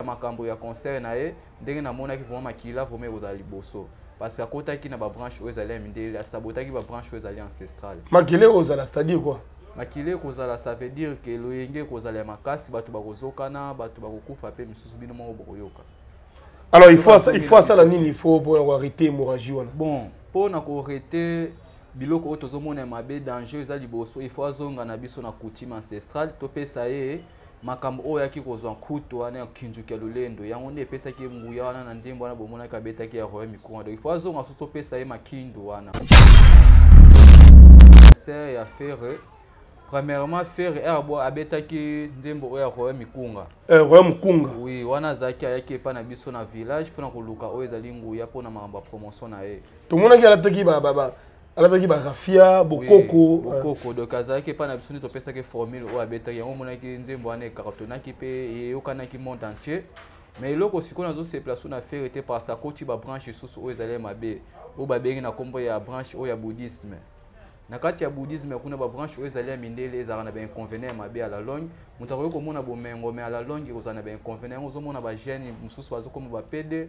ya makambo ya concert na ye ndenge namonaki vraimen makila vraimen ekozala liboso parce que akotaki na babranche oyo ezali ya mindele asabotaki babranche oyo ezali ancestrale makila ekozala c'est-à-dire quoi makila ekozala ça veut dire ke loyenge ekozala ya makasi bato bakozokana bato bakokufa mpe misusu bino moko bokoyoka alors il faut il faut asala nini il faut pona ko arrêter hémorragie wana bon pona ko arrêter biloko oyo tozomona ya mabe danger eza liboso il faut azonga na biso na coutume ancestrale topesa ye makambo oyo ayaki kozwa nkutu wana ya kinzuki ya lolendo yango nde epesaki ye nguya wana na ndembo wana bomonaki abetaki ya roya mikoma donc ifo azonga soki topesa ye makindo wana ser ya ferre premièrement ferre erbo abetaki nzembo oyo ya roya mikunga eh, roya mikunga oui wana azalaki ayaki epai na biso na village mpona koluka oyo ezali nguya mpona makambo ya promotion na ye tomonaki alataki alataki barafia bokoko oui, bokoko donc azalaki epai na biso nde topesaki formule oyo abetaki yango omonaki nzembo wana ekartonaki mpe eyokanaki monde entier mais eloko sikoyo nazosepela so na fere te parce akoti babranche lisusu oyo ezali mabe oyo babengi na nkombo ya branche oyo ya bouddhisme na kati ya bouddhisme kuna babranche oyo ezali ya mindele ezalaka na bainconvenient ya mabe ya la longue moto akoki komona bomengo mais ya la longue ekozala na bainconvenient yango ozomona bagene mosusu bazokoma bapede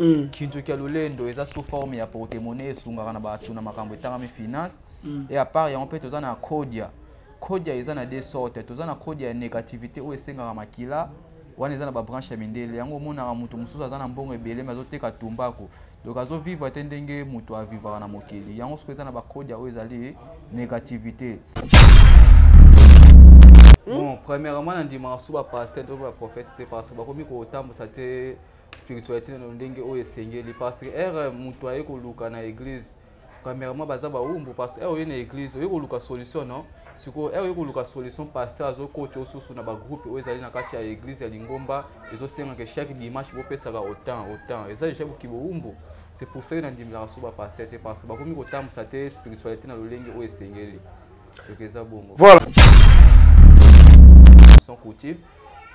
Mm. kinzoki ya lolendo eza sous forme ya portemone esungaka na bato na makambo etangami finance mm. e apart yango mpe toza na kodia kodia eza na de sorte toza na kodia ya négativité oyo esengaka makila wana eza na babranche ya mindele yango omonaka moto mosusu aza na mbongo ebele me azoteka tumbako donc azovivre te ndenge moto avivaka na mokili yango soki eza na bakodia oyo ezali négativité hmm? bon premièrement nandimaka so bapaster to baprofete te parce bakomi kotambusa te spiritualité na ndenge oyo esengeli parce que ere moto aye koluka na église premièrement baza bawumbu parce que oye na église oye koluka solution non sikoyo ere oye koluka solution pasteur azokoti osusu na bagroupe oyo ezali na kati ya église ya lingomba ezosengaka chaque dimanche bopesaka autant autant eza deja boki bowumbu c'est pour ça nandimelaka so bapasteur te parce que bakomi kotambwisa te spiritualité na lolenge oyo esengeli donc eza bongo voilà sans coutume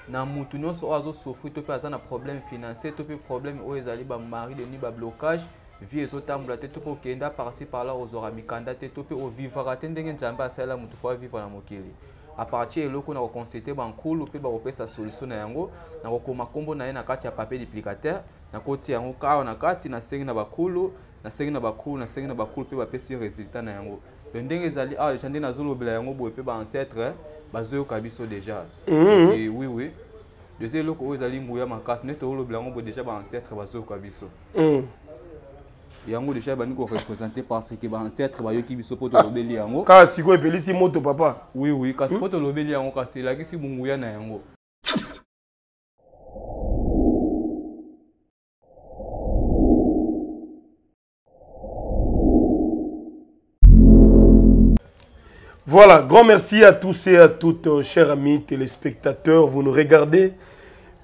na moto nyonso oyo azosouffrir to mpe aza na problème financier to mpe problème oyo ezali bamari de nuit bablocage vie ezotambola te to mpe okenda parci parla ozwaka mikanda te to mpe ovivaka te ndenge nzambe asalela moto mpo avivre na mokili apartir eloko na koconsulte bankulu mpe bakopesa solution na yango na kokoma nkombo na ye na kati ya papier duplicateur nakotia yango kawa na kati nasengi na bakulu nasengi na bakulu nasengi na bakulu mpe bapesi résultat na yango donc ndenge ezali awa deja nde nazolobela yango boye mpe baancetre bazoyoka biso deja mhm. eh, oui oui deja eloko oyo ezali nguya makasi nde tolobela yango boye deja baancetre bazoyoka biso mhm. yango deja ebandi korepresente parce que baancetre bayoki biso mpo tolobeli yango kaka sikoyo epelisi moto papa oui oui kasi mpo hmm? tolobeli yango kasi elakisi bonguya na yango Voilà, grand merci à tous et à toutes, euh, chers amis téléspectateurs. Vous nous regardez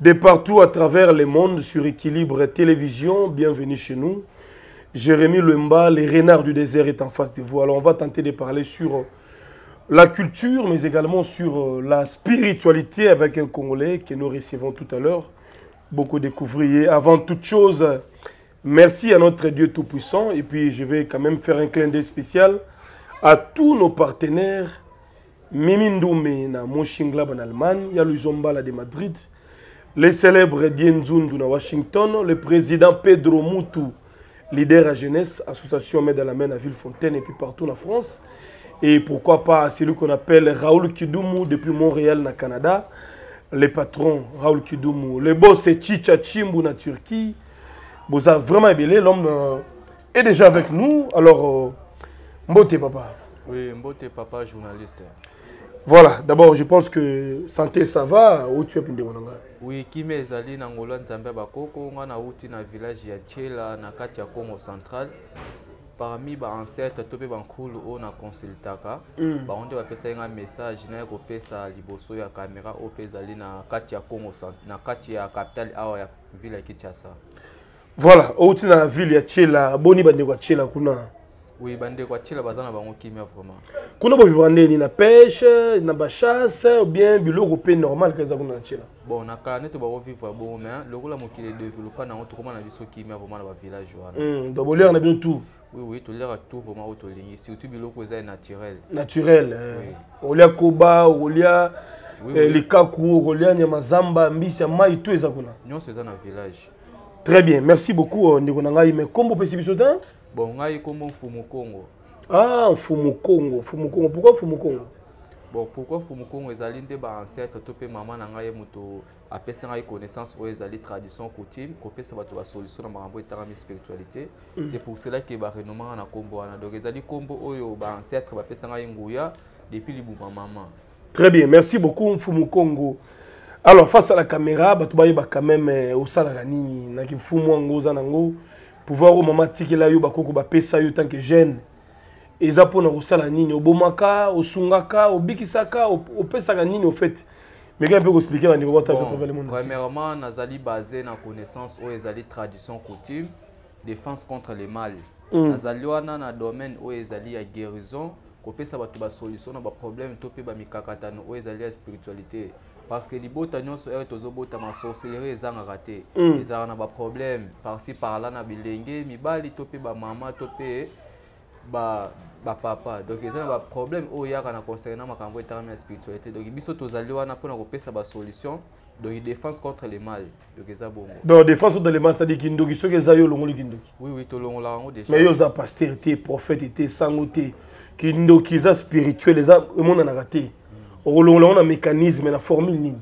de partout à travers le monde sur Équilibre Télévision. Bienvenue chez nous. Jérémy Lemba, les renards du désert est en face de vous. Alors on va tenter de parler sur euh, la culture, mais également sur euh, la spiritualité avec un Congolais que nous recevons tout à l'heure. Beaucoup couvriers. Avant toute chose, merci à notre Dieu Tout-Puissant. Et puis je vais quand même faire un clin d'œil spécial à tous nos partenaires. Mimi na en Allemagne, de Madrid, les célèbres Dien Washington, le président Pedro Mutu leader à jeunesse, association Mède à la Main à Villefontaine et puis partout en France. Et pourquoi pas celui qu'on appelle Raoul Kidoumou depuis Montréal, au Canada. Le patron Raoul Kidoumou. Le boss c'est Chicha en Turquie. boza vraiment ebele l'homme euh, est déjà avec nous alors euh, mbote papa oui mbote papa journaliste voilà d'abord je pense que santé ça va outi wapi ndeko na ngai oui kimia ezali na ngolo ya nzambe ya bakoko ngai nauti na village ya chela na kati ya congo central parmi baancêtre to mpe bankulu oyo na consultaka mm. bango nde bapesaki ngai message naye kopesa liboso ya kamera oyo mpe ezali na kati ya congo na kati ya capitale awa ya ville ya kinshasa voilà outi na ville ya tiela boni bandeko ya tiela kuna oui bandeko ya tiela baza na bango kimia vraiment kuna bovivra nde nini na pêche na bachasse ou bien biloko mpe normal kaka eza kuna na tiela bon na kala neti bakovivre bongo mais lokola mokili edevelopa na yango tokoma na biso kimia vraiment na bavillage wana hmm, donc boliaka na bino tout Oui, oui, tu l'as tout vraiment au tolingi, surtout biloko eza naturel. Naturel. Euh, oui. Olia koba, olia oui, euh, oui. likaku, olia nyama zamba, mbisi ya mai tout eza kuna. Nyonso eza na village. Très bien, merci beaucoup euh, ndeko na ngai mais kombo pesi biso ta? Bon, ngai kombo Mfumu Kongo. Ah, Mfumu Kongo, Mfumu Kongo. Pourquoi Mfumu Kongo? Bon, pourquoi Mfumu Kongo ezali nde ba ancêtre to pe maman na ngai moto apesa ngai connaissance oyo ezali tradition coutume kopesa bato basolution na makambo etangami spiritualité mm. c'est pour cela ke barenoma nga na nkombo wana donc ezali nkombo oyo baancetre bapesa ngai nguya depuis libuma mama très bien merci beaucoup mfumu congo alors face à la caméra bato bayeba quand même eh, osalaka nini na kimfumu yango oza nango pouvoir oyo mama atikela yo bakoko bapesa yo tant que jeune eza mpona kosala nini obomaka osungaka obikisaka opesaka nini ofete meka mpe koexplike bandeko batapremièrement nazali base na connaissance oyo ezali tradition coutume défense contre le mal mm. nazali wana na domaine oyo ezali ya guérison kopesa bato basolution na baproblème to mpe bamikakatano oyo ezali ya spiritualité parce que libota nyonso oyo tozobotama sorcellerie ezangaka te mm. ezalaka na baproblème parci parla na bilenge mibali to mpe bamama to mpe bapapa donc eza na baproblème oyo eyaka na concerne na makambo etangami ya spiritualité donc biso tozali wana mpona kopesa basolution donc défense contre le mal ndoki eza bongo donc de façon d'alement c'est-à-dire kindoki soki eza yo olongoli kindoki oui oui tolongolaka yango déjà mais yo oza pasteur te prophète te sango te kindoki eza spirituel eza emonanaka te hmm. okolongola yango na mécanisme na formule nini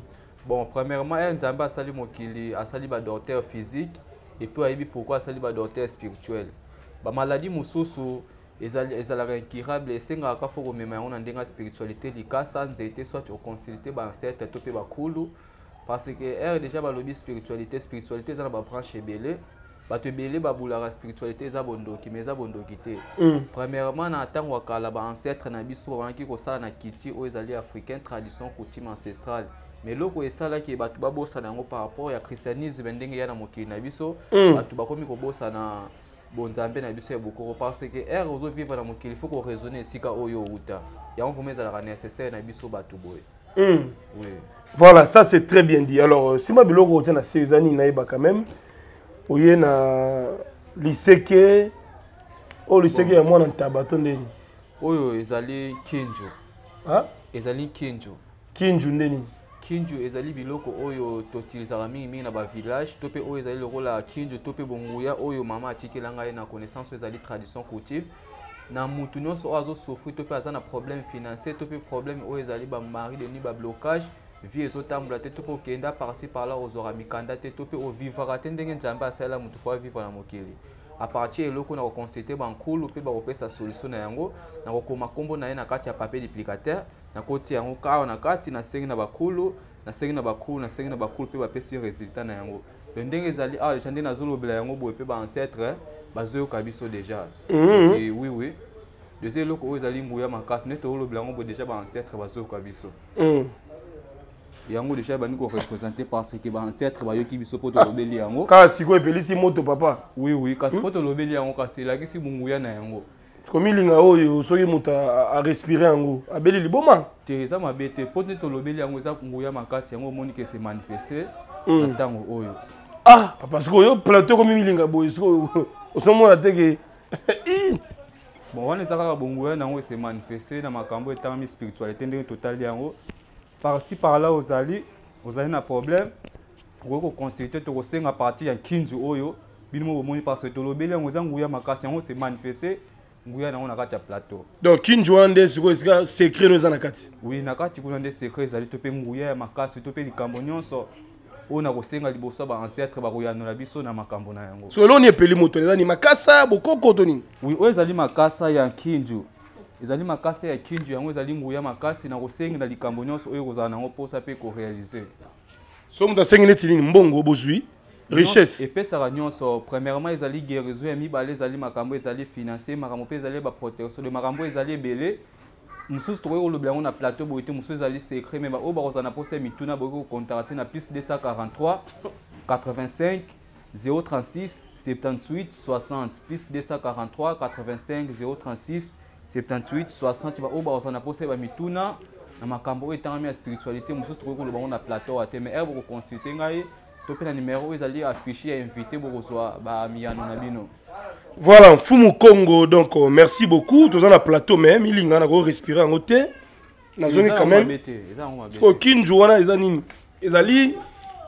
bon premièrement ye eh, nzambe asali mokili asali badocteur physique epuis ayebi pourquoi asali badocteur spirituel bamaladi mosusu ezalaka incurable esengaka kaka fo komema yango na ndenge ya spiritualité likasa nzete soit oconsulte baancetre to mpe bakulu parce que ere déjà balobi spiritualité spiritualité eza na babranche ebele bato ebele babulaka spiritualité eza bondoki mais eza bondoki te mm. premièrement na ntango ya kala baancetre na biso babandaki kosala na culture oyo ezali africain tradition coutume ancestrale mais eloko esalaki bato babosana yango par rapport ya christianisme ndenge ya na mokili na biso mm. bato bakomi kobosana bonzambe na biso ya bokoko parce que ere ozovivre na mokili fo koraisonne esika oyo outa yango vraimen ezalaka nécessaire na biso bato boye mm. oui. voilà ça c'est très bien dit alors euh, sima biloko otia na se eza nini nayeba quand même oye na liseke oyo oh, liseke bon. ya mwana ntaba to ndeni oyo ezali kinjo ha? ezali kinjo kinju nde nini kinju ezali biloko oyo totilizaka mingimingi na bavillage to mpe oyo ezali lokola kinju to mpe bonguya oyo mama atikela ngai na connaissance oyo ezali tradition coutume na moto nyonso oyo azosouffrir to mpe aza na problème financier to mpe problème oyo ezali bamari de nuit bablocage vie ezotambola te to mpe okenda parci parla ozwaka mikanda te to mpe ovivaka te ndenge nzambe asalela moto mpo avivre na mokili apartir eloko na koconsulte bankulu mpe bakopesa solution na yango na kokoma nkombo na ye na kati ya papier duplicateur nakotia yango kawa na kati nasengi na bakulu nasengi na bakulu nasengi na bakulu mpe bapesi résultat na yango donc ndenge ezali awa deja nde nazolobela yango boye mpe baancetre bazoyoka biso deja mhm. oui oui deja eloko oyo ezali nguya makasi nde tozolobela yango boye deja baancetre bazoyoka biso mhm. yango deja ebandi korepresente parce que baancetre bayoki biso mpo tolobeli yango kaka sikoyo epelisi moto papa oui oui kasi mpo hmm? tolobeli yango kasi elakisi bonguya na yango komilinga oyo soki moto arespire yango abeli liboma te eza mabe te mpo nde tolobeli yango eza nguya makasi yango omoni ke se manifeste hmm. na ntango oyo ah papa sikoyo yo plateau ekomi milinga boye sikoyo osomona te ke bon wana eza kaka bonguya na yango ese manifeste na makambo etangami spiritualité ndenge totali yango Par-ci par-là ozali ozali na problème okoki koconsulte tokosenga parti ya nkinzi oyo bino mo bomoni parce que tolobeli yango eza nguya makasi yango se manifeste nguya nango na kati ya plateau donc kinji wana nde sikoyo esika secret no eza na kati oui na kati kuna nde secret ezali to mpe nguya ya makasi to mpe likambo nyonso oyo nakosenga liboso ya baancetre bakoyanola biso na makambo na yango so eloni epeli moto eza ni makasa bokoko to nini oui oyo ezali makasa ya nkinju ezali makasi ya kinju yango ezali nguya makasi na kosengela likambo nyonso oyo kozala nango mposa mpe korealize so moto asengi neti nini mbongo bozwi richesse epesaka nyonso premièrement ezali guérison ya mibale ezali makambo ezali financier makambo mpe ezali baprotection de makambo ezali ebele mosusu tokoki kolobela yango na plateau boye te mosusu ezali secret me baoyo bakozala na mposa ya mituna bokoki kokontaka te na plus 243 85 036 78 60 plus 243 85 036 78 60 baoyo bakozala na mposa ya bamituna na makambo oyo etangami ya spiritualité mosusu tokoki koloba yango na plateau te mais ere bokoconsulte ngai to mpe na numero oyo ezali affiche ya invité bokozwa bamiyano na bino voilà mfumu congo donc euh, merci beaucoup toza na plateau mais milinga nakoki respire yango te nazongi quand même sikoyo kinju wana eza nini ezali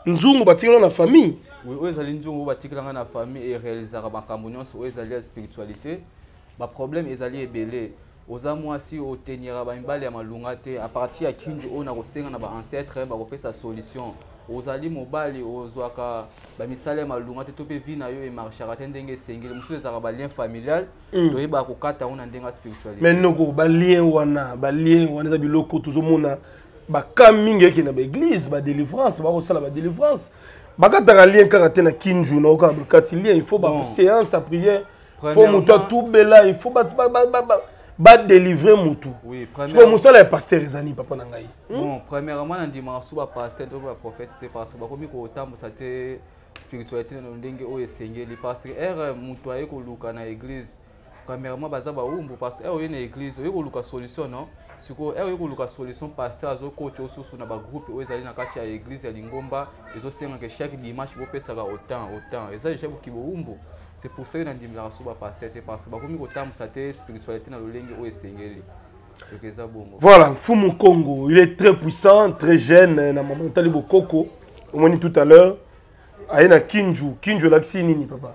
nzungu batikela na famille oyo ezali nzungu batikela ngai na famille erealisaka makambo nyonso oyo ezali ya spiritualité baproblème ezali ebele oza mwasi otenira bamibali ya malunga te apartir ya kinju oyo nakosenga na baancetre bakopesa solution ozali mobali ozwaka bamisala ya malunga te to mpe vi na yo emarchaka te ndenge esengeli mosusu ezalaka balien familial Mm. toyeba kokata yango na ndenge ya spiritualité mais noko balien wana balien wana eza biloko tozomona baka mingi ekende na baeglise badelivrance bakosala badelivrance bakataka lien kaka te na kinju na okaka bakati lien il faut baséance ya prière fo moto atubela il faut badelivre motu sikoyo mosala ya paster eza nini papa na ngai hmm? bon premièrement nandimaka so bapaster to baprofete te parce bakomi kotambwisa te spiritualité na ndenge oyo esengeli parce que ere moto aye koluka na église premièrement baza bawumbu parce que oye na église oye koluka solution non sikoyo ere oye koluka solution pasteur azokoti osusu na bagroupe oyo ezali na kati ya église ya lingomba ezosengaka chaque dimanche bopesaka autant autant eza deja boki bowumbu c'est pour ça yo nandimelaka so bapasteur te parce que bakomi kotambusa te spiritualité na lolenge oyo esengeli Voilà, Fumu Congo, il est très puissant, très jeune, euh, na maman tali bokoko. Omoni tout à l'heure, aye na Kinju, Kinju laksi nini papa?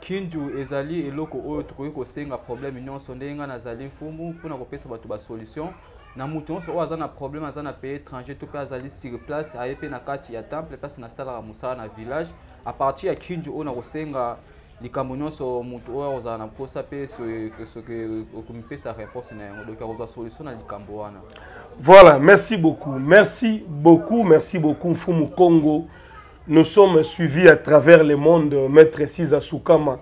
Kinju ezali eloko oyo tokoki kosenga problème nyonso ndenge ngai nazali mfumu mpona kopesa bato ba solution na moto nyonso oyo aza na problème aza na pays étranger to mpe azali sur place aye mpe na kati ya temple place nasalaka mosala na village à partir ya kinju oyo nakosenga likambo nyonso moto oyo akozala na mposa mpe soki okomipesa réponse na yango donc akozwa solution na likambo wana voilà merci beaucoup merci beaucoup merci beaucoup mfumu congo nous sommes suivis à travers le monde maître siza sukama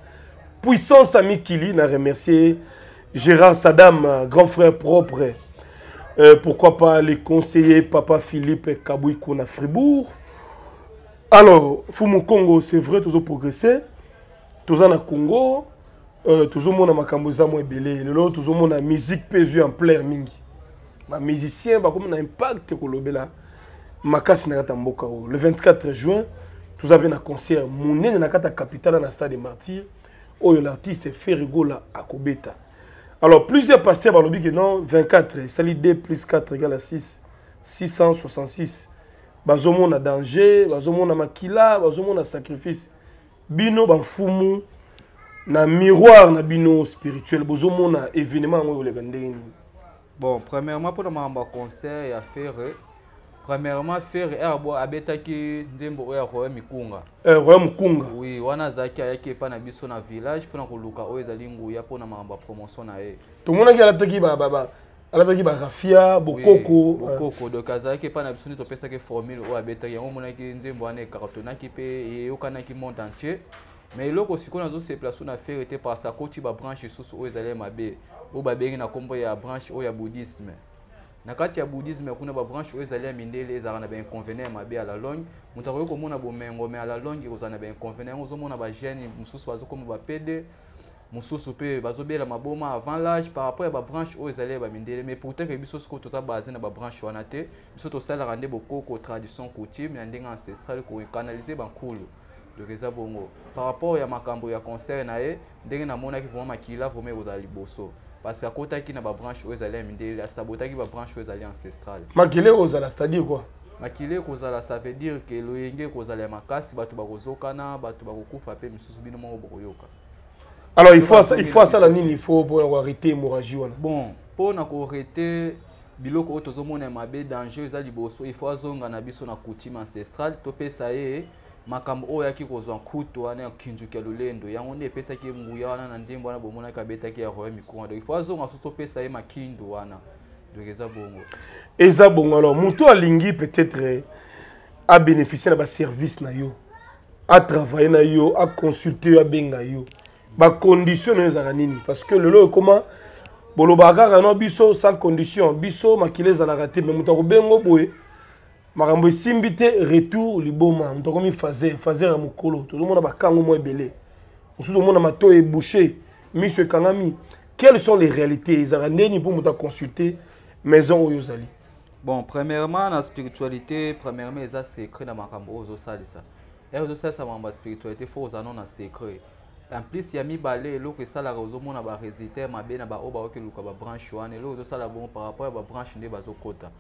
puissance à mikili na remercier gérard sadam grand frère propre euh, pourquoi pas les conseillers papa philippe kabwiku na fribourg alors fumu congo c'est vrai tozo progresser toza na congo euh, tozomona makambo eza mwa ebele lelo tozomona musique mpe ezwi ampleur mingi bamusicien bakomi na impact kolobela makasi na kati ya mboka oyo le 24 juin toza mpe na concert monene na kati ya capitala na stade de martyr oyo l'artiste ferigola akobeta alors plusieurs pasteurs balobi ke non 24 esali 2 plus 4 égale à 6 666 bazomona danger bazomona makila bazomona sacrifice bino bamfumu na miroir na bino spirituel bozomona événement yango ekoleka ndenge nini bon premièrement mpona makambo ya concert ya ferre premièrement ferre erbo abetaki nzembo oyo ya roya mikunga eh, roya mikunga oui wana azalaki ayaki epai na biso na village mpona koluka oyo ezali nguya mpona makambo ya promotion na ye tomonaki alataki alataki barafia bokoko oui, bokoko donc azalaki epai na biso nde topesaki formule oyo abetaki yango omonaki nzembo wana ecartonaki mpe eyokanaki monde entier mais eloko sikoyo nazosepela so na fere te parce akoti babranche lisusu oyo ezali mabe oyo babengi na nkombo ya branche oyo ya bouddhisme na kati ya bouddhisme kuna babranche oyo ezali ya mindele ezalaka na bainconvenient ya mabe ya la longue moto akoki komona bomengo mais ya la longue ekozala na bainconvenient yango ozomona bagene mosusu bazokoma bapede mosusu mpe bazobela maboma avant l'age par rapport ya babranche oyo ezali ya bamindele mais pourtant ke biso sikoyo toza base na babranche wana te biso tosalaka nde bokoko tradition coutume ya ndenge ancestrale kokanalize bankulu donc eza bongo par rapport ya makambo ya concert na ye ndenge namonaki vraimen makila vraimen ekozala liboso parce que akotaki na babranche oyo ezali ya mindele asabotaki babranche oyo ezali ancestrale makila ekozala c'est-à-dire quoi makila ekozala ça veut dire ke loyenge ekozala ya makasi bato bakozokana bato bakokufa mpe misusu bino moko bokoyoka alors il faut il faut asala nini il faut pona ko arrêter hémorragie wana bon pona ko arrêter biloko oyo tozomona ya mabe danger eza liboso il faut azonga na biso na coutume ancestrale topesa ye makambo oyo ayaki kozwa nkutu wana ya kinzuki ya lolendo yango nde epesaki ye nguya wana na ndembo wana bomonaki abetaki ya roya mikoma donc il faut azonga soso topesa ye makindo wana donc eza bongo eza bongo alors moto alingi peut-être abénéficie na baservice na yo a travailler na yo a consulter yo abenga yo ba condition na yo ezalaka nini parce que lelo ekoma bolobaka kaka no biso sans condition biso makila ezalaka te me moto akobengo boye makambo esimbi te retour liboma moto akomi faser faser ya mokolo tozomona bakango mwa ebele mosusu omona mato ebouche miso ekangami quelles sont les réalités ezalaka ndeni mpo moto aconsulte maison oyo ozali bon premièrement na spiritualité premièrement eza secret na makambo oyo ozosalisa ere ozosalisa makambo ya spiritualité fo oza no na secret en plus ya mibale eloko esalaka ozomona baresultat mabe na baoyo baoki luka babranche wana eloko ezosala bongo par rapport ya babranche nde bazokota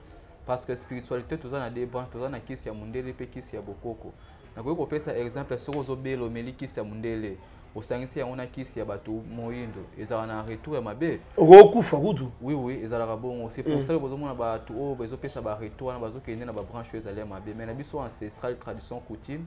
parce que spiritualité toza na deux branche toza na kisi ya mondele mpe kisi ya bokoko nakoki kopesa exemple soki ozobela omeli kisi ya mondele osangisi yango na kisi ya bato moyindo ezalaka na retour ya mabe okokufa kutu oui oui ezalaka bongo c'est pour ça mm. bozomona bato oyo bazopesa ba retour wana bazokende na babranche oyo ezali ya mabe mais na biso ancestral tradition coutume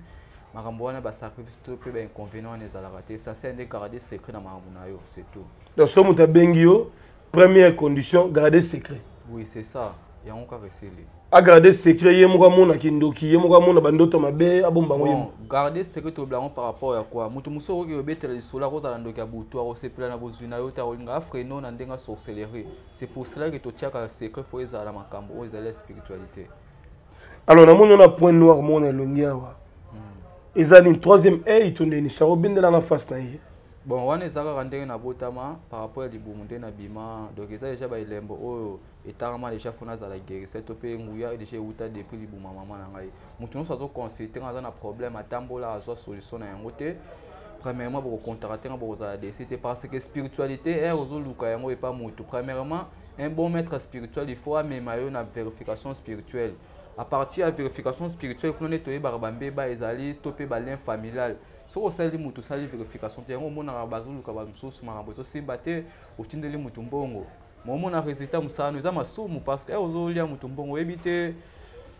makambo wana basacrifice to mpe bainconvénient wana ezalaka te essentiel nde garde secret na makambo na yo c'est tout donc so moto abengi yo première condition garder secret oui c'est ça yango kaka esili agarde secret ye moko amona kindoki ye moko amona bandoto mabe abomba yango bon, garde secret tolobela yango par rapport ya kwa moto mosusu okoki kobetela lisolo akozala ndoki ya butu akosepela na bozwi na yo te akolinga afreno na ndenge ya sorcellerie c'est pour cela que totiaka secret fo ezala na makambo oyo ezali ya spiritualité alors namoni ona point noir mona elongi awa hmm. eza nini troisième eye to ndeni saro bendelanga face na ye bon wana eza kaka ndenge nabotama par rapport ya libumu nde nabima donc eza deja baelembo oyo etangama deja fona azala guérisseur to mpe nguya deja ewuta depuis libumu ya mama na ngai moto nyonso azoconsulte nga aza na problème atambola azwa solution na yango te premièrement bokokontaka te nga bokozala desi te parce que spiritualité ere eh, ozoluka yango epa motu premièrement un bon maître spirituel il faut amema yo na verification spirituelle à partir ya verification spirituelle kuna nde toyebaka bambeba ezali to mpe balien familiale soki osaleli moto osali verification te yango omonaka bazoluka bato mosusu makambo ezosimba te otindeli moto mbongo momona résultat mosala no eza masumu parce que eh, ozolia moto mbongo oyebi te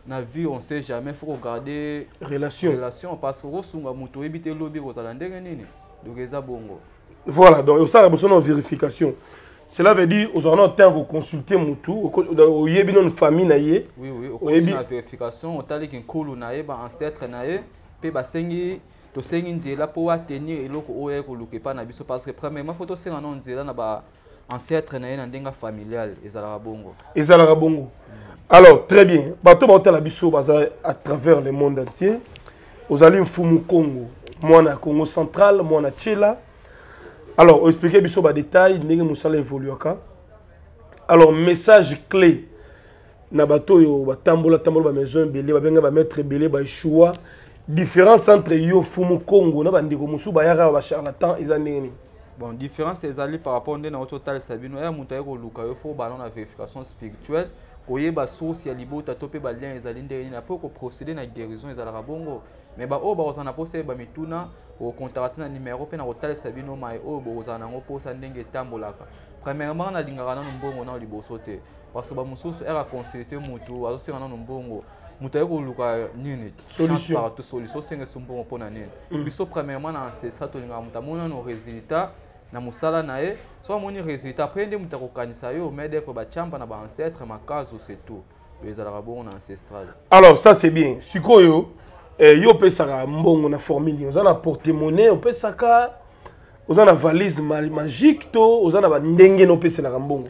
na vie on sait jamais faut kogarde relation relation parce que okosunga moto oyebi te lobi ekozala ndenge nini donc eza bongo voilà donc osalaka boso na verification cela veut dire ozalaka na ntango koconsulte motu oyebi nano famille na ye oyebi na verification otali kinkulu na ye baancetre na ye mpe basengi tosengi nzela mpo atenir eloko oyo ayaki koluka epai na biso parce que premièrement fo tosenga nao nzela na ba ancêtre na ye na ndenge familiale ezalaka bongo ezalaka bongo alors très bien bato baotala biso baza à travers le monde entier ozali mfumu congo mwana ya congo central mwana chela alors oexplike biso badetail ndenge mosala evoluaka alors message clé na bato oyo batambola tambola bamaison ebele babenga bamaître ebele baeshua différence entre yo fumu congo na bandeko mosusu bayaka ba charlatan eza ndenge nini bon différence ezali par rapport nde na yo totalisa bino ya moto aye koluka yo fo bana na vérification spirituelle koyeba source ya libota to mpe balien ezali ndenge nini apres koprocéder na guérison ezalaka bongo mais baoyo bakozala na mposa yeba mituna okontaka te na numero mpe na kotalisa bino mai oyo bokozala na yango mposa ndenge etambolaka premièrement nalingaka nano mbongo nao liboso te parce que ba mususu eka consulter mutu azo senga nanu mbongo mutu aye koluka nini solution partout solution senga so mbongo pona nini mm. biso premièrement na ancestra tolinga mutu amona no résultat na musala na ye so amoni résultat après nde mutu akokanisa yo mais des fois ba chamba na ba ancêtre makazo c'est tout ezalaka bongo na ancestral alors ça c'est bien sikoyo eh, yo opesaka mbongo na formule oza na porte monnaie opesaka oza na valise magique to oza na bandenge na opeselaka mbongo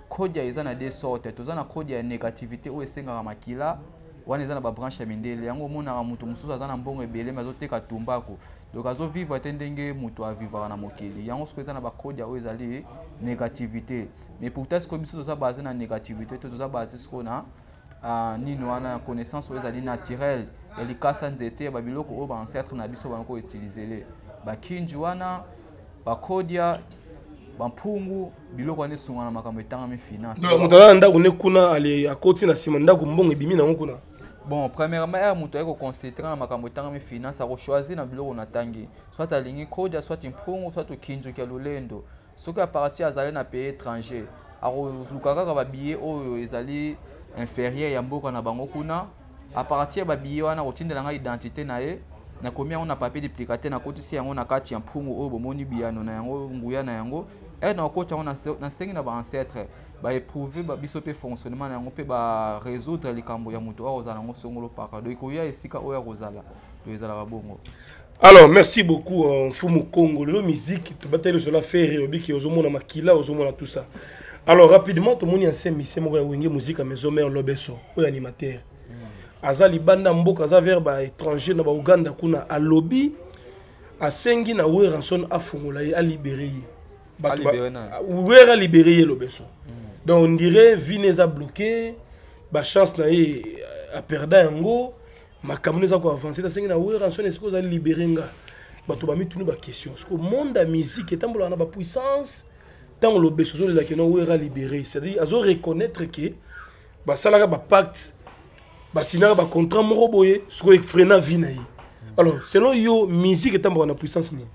Kodia eza na deux sortes. Toza na kodia ya negativite oyo esengaka makila wana eza na babranche ya mindele yango omonaka moto mosusu aza na mbongo ebele me azoteka tumbako donc azovivre te ndenge moto avivaka na mokili yango soki eza na bakodia oyo ezali négativité mais pourtant sikoyo biso toza base na négativité te toza base sikoyo na uh, nini wana connaissance oyo ezali naturelle ya likasa nzete ya babiloko oyo baancetre na biso banako utilisele bakinji wana bakodia bampungu biloko wana esunga na makambo etangami finance donc moto aza na ndako ne kuna ale akoti na nsima ndako mbongo ebimi nango kuna bon premièrement ere moto ayaki koconcentre na makambo etangami finance akochoisir na biloko natangi soit alingi kodia soit mpungu soit okinzoki ya lolendo soki apartir azali na pays étranger akoluka kaka babillet oyo ezali inférieur ya mboka na bango kuna à partir ba billet wana kotindela ngai identité na ye nakomi yango na papier duplicate nakotisi yango na kati ya mpungu oyo bomoni biyano na yango nguya na yango ere na kokota yango nasengi na baancetre baéprouve biso mpe fonctionnement na yango mpe barésoudre likambo ya moto oyo akozala yango songolo parado ekoya esika oyo akozala to ezalaka bongo alors merci beaucoup euh, mfumu congo lelo musique tobateli ozola fere obiki ozomona makila ozomona tout ça alors rapidement tomoni ancien misie moko ya wenge musique ya maison mare lobeso oyo animateur mm. aza libanda mboka aza vers baétranger na bauganda kuna alobi asengi na weranson afongola ye alibere ye wera libere ye lobeso mm. donc on dirait vine eza bloqué bachance na ye euh, aperda yango makambo nde eza koavanse nasengi na werransone esika ozali libere nga bato bamituni baquestion siko monde ya musique etambolaka na bapuissance ntango lobeso ozolela keno wera libere c'est-à-dire azo reconnaître ke basalaka bapacte basinaka bacontrat moko boye sikoyo efrena vie na ye alors selon yo musique etambwaka na puissance nini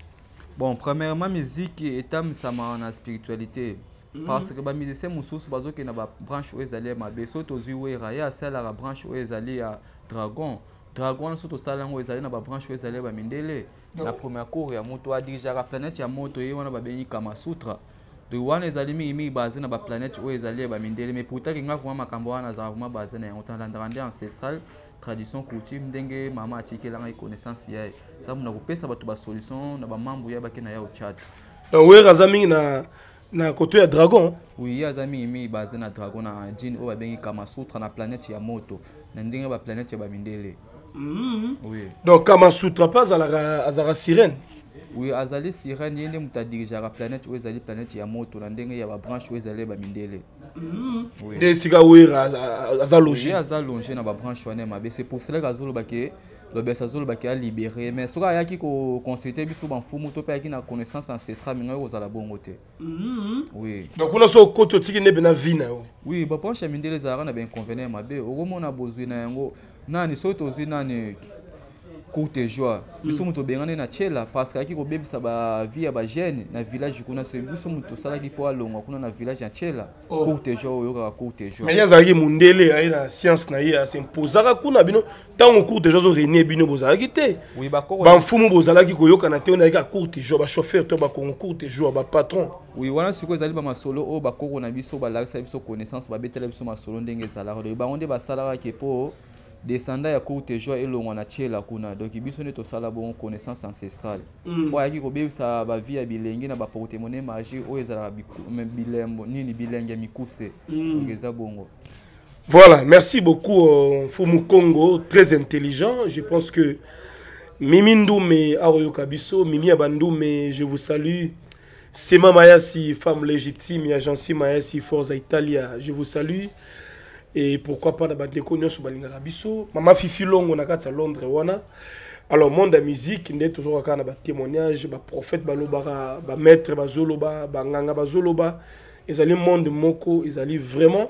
bon premièrement musique etambwisamaka na spiritualité Mhm. parce que bamusicien mosusu bazokende na babranche oyo ezali ya mabe soki tozwi wera ye asalaka branche oyo ezali ya dragon dragon wana soki tosala yango ezali na babranche oyo ezali ya bamindele na première cour ya moto adirigeaka planète ya moto ye wana babengi kamasutra donc wana ezali mingimingi base na baplanète oyo ezali ya bamindele mais pourtant kengaka vraimen makambo wana azalaka vraimen base na yango tonalandaka nde ancestral tradition coutume ndenge mama atikelanga ye connaissance ya ye sabu na kopesa bato basolution na bamambo ya bake na ya ochat donc wera aza mingi na na koto ya dragon oui ye aza mingimingi baza na dragon na jine oyo babengi kamasutra na planète ya moto na ndenge baplanète ya bamindele mm-hmm. oui. donc kamasutra mpe azalaka azalaka sirène oui azali sirène ye nde moto adirigeaka planète oyo ezali planète ya moto na ndenge ya babranche oyo ezali bamindele mm-hmm. nde esika wera aza longe aza longe na babranche wana ya mabe c'est pour cela ke azoloba ke lobesa azoloba ke alibere mais soki ayaki koconsulte biso bamfumu to mpe ayaki na connaissance ancestral mingai kozala bongo te mm-hmm. oui donc kuna so okoti otiki nde mpe na vie na yo oui baproche ya mindele ezalaka na bainconvenant ya mabe okomona bozwi na yango nani soki tozwi nani courte joie mm. biso moto obengani na tiela parce que ayaki kobebisa bavie ya bagene na village kuna se biso moto osalaki mpo alongwa kuna na village ya tiela oh. courte jour oyokaka courte jour mais ye azalaki mundele aye na science na ye asimposaka kuna bino ntango courte jour azorenie bino bozalaki te bamfumu bozalaki koyokana te onayaki a courte jour bachauffeur to bakongo courte jour bapatron oui wana sikoyo ezali bamasolo oyo bakoko na biso balakisa biso connaissance babetela biso masolo ndenge ezalaka donc bango nde basalaka ke mpo descendant ya courte joie elongwa na chela kuna donc biso nde tosala bongo connaissance ancestrale mm. mpo ayaki kobebisa bavie ya bilenge na baportemone magi oyo ezalaka bilembo nini bilenge mikuse mm. donc eza bongo voilà merci beaucoup euh, fumu congo très intelligent je pense que mimi ndume akoyoka biso mimi ya bandume je vous salue Sema Mayasi, femme légitime, ya Jansi Mayasi, Forza Italia, je vous salue. Et pourquoi pas na bandeko nyonso balingaka biso. Mama Fifi Longo na kati ya Londres wana. Alors monde ya musique nde tozwaka kaka na batémoignage, baprophète balobaka, bamaître bazoloba, banganga bazoloba. Ezali monde moko, ezali vraiment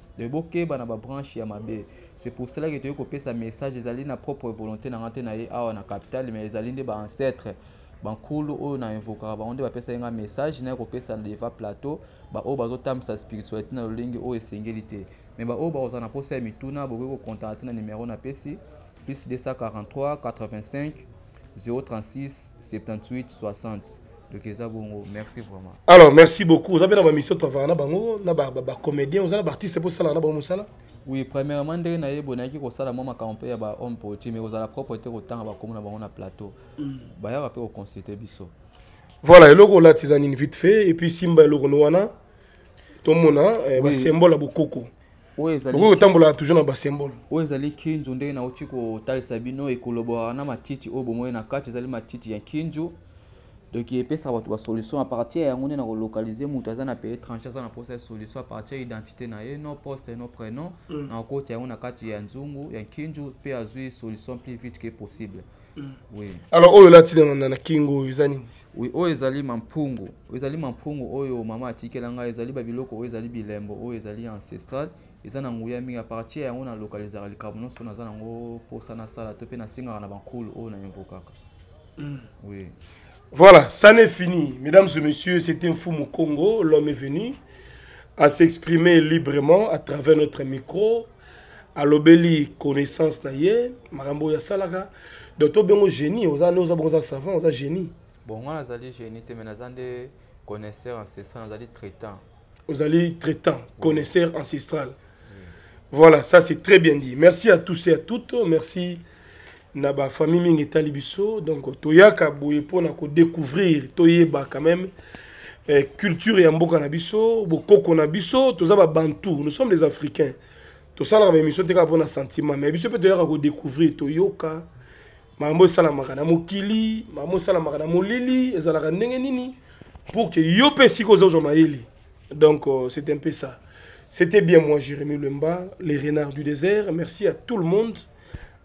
de bokeba na babranche ya mabe c'est pour cela que toyei kopesa message ezali na propre volonté na ngai te na ye awa na capital mais ezali nde baancetre bankulu oyo na invokaka bango nde bapesaki ngai message naye kopesa deva plateau baoyo bazotambwisa spiritualité na lolenge oyo esengeli te mais baoyo bakozala na mposa ya mituna bokoki kokontana te na numero napesi plus 243 85 036 78 60 donc eza bongo merci vraiment alors merci beaucoup oza mpe na bamission travaillaka na bango na bacomédien oza na baartiste mpo osalaka na bango mosala oui premièrement ndenge na ye boye nayaki kosala mwa makambo mpe ya bahomme politique mais kozala propre te kotanga bakomo na bango na plateau mm. bayaka mpe koconsulte biso voilà eloko olati eza nini vite fait epuis simba eloko no wana tomona eh, basymbole ya bokoko oui. okoki kotambola toujours na basymbole oyo ezali kinzu ndenge nauti kotalisa bino ekolobwaka na matiti oyo bomoi na kati ezali matiti ya kinzu donc epesa bato basolution a partir ya yango nde na kolokalize moto aza na pays étranger aza na mposa ya solution a partir ya identité na ye no poste no prénom mm. na kokota yango na kati ya nzungu ya nkinju mpe azwi solution plus vite que possible oui. alors oyo olati na kingo oyo eza nini oui oyo ezali mampungu oyo ezali mampungu oyo mama atikela ngai ezali babiloko oyo ezali bilembo oyo ezali ancestral eza na nguya mingi apartir yango na lokalizaka likambo nyonso naza nango mposa nasala to mpe nasengaka na bankulu oyo na invokaka mm. oui Voilà, ça n'est fini. Mesdames et messieurs, c'était Mfumu Congo. L'homme est venu à s'exprimer librement à travers notre micro. alobeli connaissance na ye makambo oyo asalaka donc to bengo génie oza nde oza bongo oza savant oza génie bon ngai nazali génie te mais naza nde connaisseur ancestral nazali traitant ozali traitant connaisseur ancestral voilà ça c'est très bien dit merci à tous et à toutes merci na ba famille mingi etali biso donc toyaka boye pona ko découvrir toyeba quand même eh, culture ya mboka na biso bokoko na biso toza ba bantou nous sommes des africains tosalaka ba émission te kaka pona sentiment mais biso pe toyaka ko découvrir toyoka makambo esalamaka na mokili makambo esalamaka na molili ezalaka ndenge nini pour que yo pe sika oza ozwa mayele donc euh, c'est un peu ça c'était bien moi Jérémy Lemba les renards du désert merci à tout le monde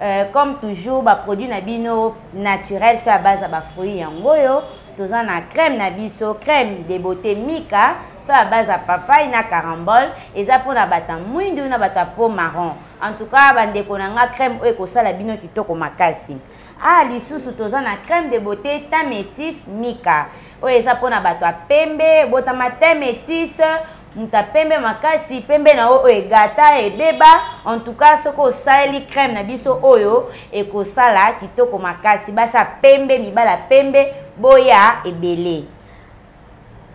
Euh, comme toujours ba produits na bino naturel fait à base ya ba fruits yango oyo toza na crème na biso crème de beauté mika fait à base ya papaye na carambole eza mpona bato ya mwindu na bato ya peau marron en tout cas bandeko na nga crème oyo ekosala bino kitoko makasi ah lisusu toza na crème de beauté ta métis mika oyo eza mpona bato ya pembe botama te métis moto apembe makasi pembe na yo oyo egata ebeba en tout cas soki osaleli crème na biso oyo ekosala kitoko makasi basi apembe mibali apembe boya ebele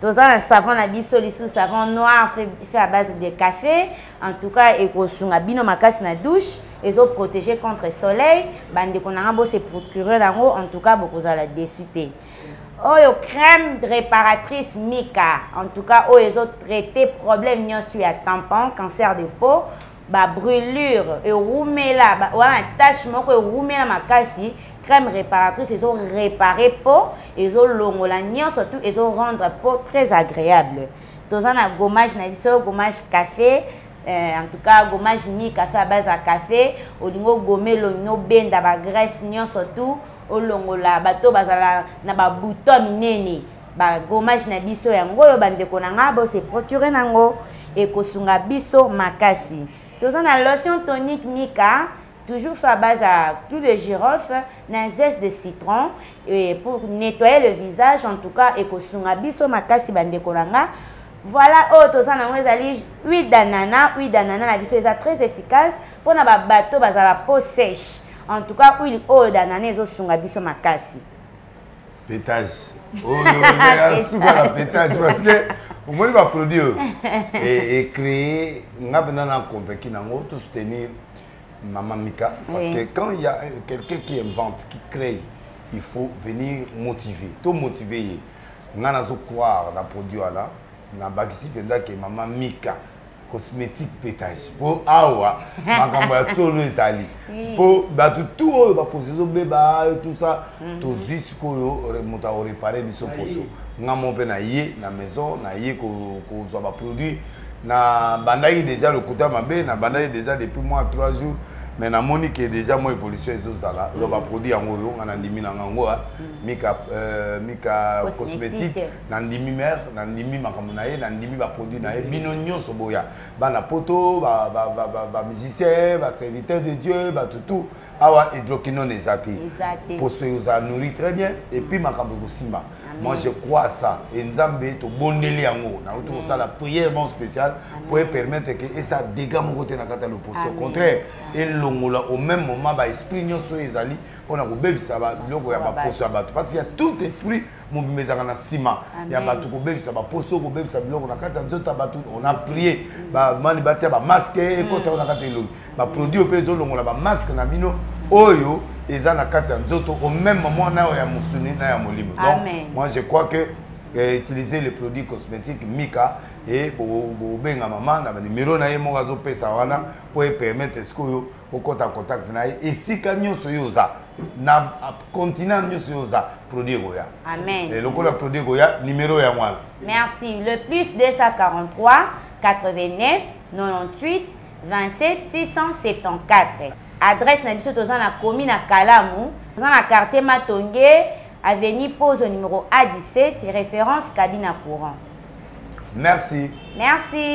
toza na savon na biso lisusu savon noir fait, fait à base de café en tout cas ekosunga bino makasi na douche ezoprotege contre soleil bandeko na nga bose procure yango en tout cas bokozala desu te oyo crème réparatrice mika en tout cas oyo ezotraite problème nyonso ya tampon cancer de peau babrûlure ewumela wana tache moko ewumela makasi crème réparatrice ezo réparer peau ezolongola nyonso tout ezo rendre peau très agréable toza na gommage na biso gommage café Euh, en tout cas gommage ni café à base ya café olingi ogome elongi nobenda bagrèce nyonso tout olongola bato oyo bazala na babuto ya minene bagomage na biso yango oyo bandeko na ngai bose procure na yango ekosunga biso makasi toza na lotion tonique mika toujours faire base à clou de girofle na zeste de citron et pour nettoyer le visage en tout cas ekosunga biso makasi bandeko na ngai Voilà oyo toza nango ezali huile d'anana huile d'anana na biso eza très efficace mpo na babato bazala peau sèche en tout cas huile oyo d'anana ezosunga biso makasi pétage oyo suka na pétage parce que omoni baproduit oyo ecrée nga mpenza na convaincu nango to soutenir mama mika parce que quand il y a quelqu'un qui invente qui crée il faut venir motiver to motiver ye nga nazo croire na produit wana nabakisi mpenza ke mama mika cosmétique petage mpo awa makambo ya solo ezali mpo bato tu oyo baposi ezobeba tout ça mhm. tozwi sikoyo moto akorepare biso poso nga mo mpe na ye na maison na ye kozwa baproduit na bandaki deja lokuta mabe na bandaki deja depuis moi 3 jours mais namoni ke deja mwa évolution ezozala donc baproduit yango oyo nga nandimi na ngango a mika euh, mika cosmétique nandimi mare nandimi makambo na ye nandimi baproduit na ye bino nyonso boya bana poto bamusicien baserviteur de dieu bato tout awa hydroquinone eza te poso ozala nourri très bien epuis makambo ekosimba moi je crois ça e nzambe tobondeli yango nauti kosala prière bon spéciale mpo epermettre ke esa dégât moko te na kati ya loposo au contraire elongola au même moment baesprit nyonso oyo ezali mpo na kobebisa biloko ya baposo ya bato parce ya tout esprit mobimba ezalaka na nsima ya bato kobebisa baposo kobebisa biloko na kati ya nzoto ya bato ona prie bamani batia bamaske mm. ekota na kati ya elongi baproduit mpe ezolongola bamaske na bino oyo eza na kati ya nzoto au même moment nayo ya mosuni na ya molimo donc moi je crois que eh, utiliser les produits cosmétiques mika e bobenga mama na banimero na ye moko azopesa wana mpo epermettre sikoyo okota en contact na ye esika nyonso yo oza na continent nyonso yo oza produit ekoya amen e, lokola produit ekoya numero yango wana merci le plus 243 89 98 27 674 adresse na biso toza na komi na kalamu toza na quartier matonge avenue pozo numero a 17 référence cabine à courant merci merci